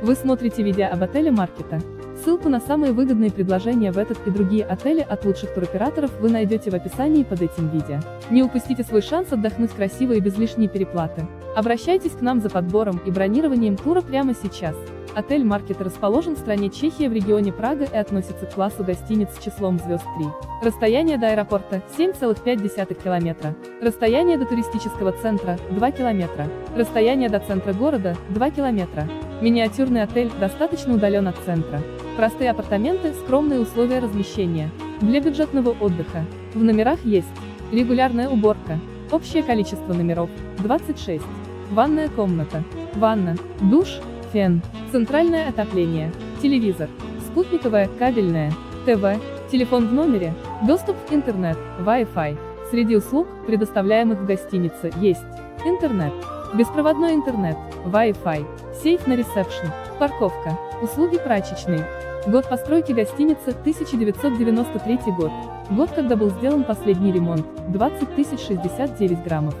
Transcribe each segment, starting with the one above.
Вы смотрите видео об отеле Маркета. Ссылку на самые выгодные предложения в этот и другие отели от лучших туроператоров вы найдете в описании под этим видео. Не упустите свой шанс отдохнуть красиво и без лишней переплаты. Обращайтесь к нам за подбором и бронированием тура прямо сейчас. Отель Маркет расположен в стране Чехия в регионе Прага и относится к классу гостиниц с числом звезд 3. Расстояние до аэропорта 7,5 километра. Расстояние до туристического центра 2 километра. Расстояние до центра города 2 километра. Миниатюрный отель достаточно удален от центра. Простые апартаменты, скромные условия размещения. Для бюджетного отдыха. В номерах есть регулярная уборка. Общее количество номеров 26. Ванная комната. Ванна. Душ. Фен. Центральное отопление. Телевизор. Спутниковое, кабельное. ТВ. Телефон в номере. Доступ в интернет. Wi-Fi. Среди услуг, предоставляемых в гостинице, есть интернет. Беспроводной интернет. Wi-Fi. Сейф на ресепшн. Парковка. Услуги прачечной. Год постройки гостиницы 1993 год. Год, когда был сделан последний ремонт. 20 069 граммов.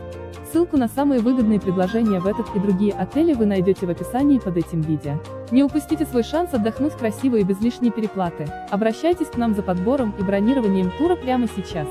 Ссылку на самые выгодные предложения в этот и другие отели вы найдете в описании под этим видео. Не упустите свой шанс отдохнуть красиво и без лишней переплаты. Обращайтесь к нам за подбором и бронированием тура прямо сейчас.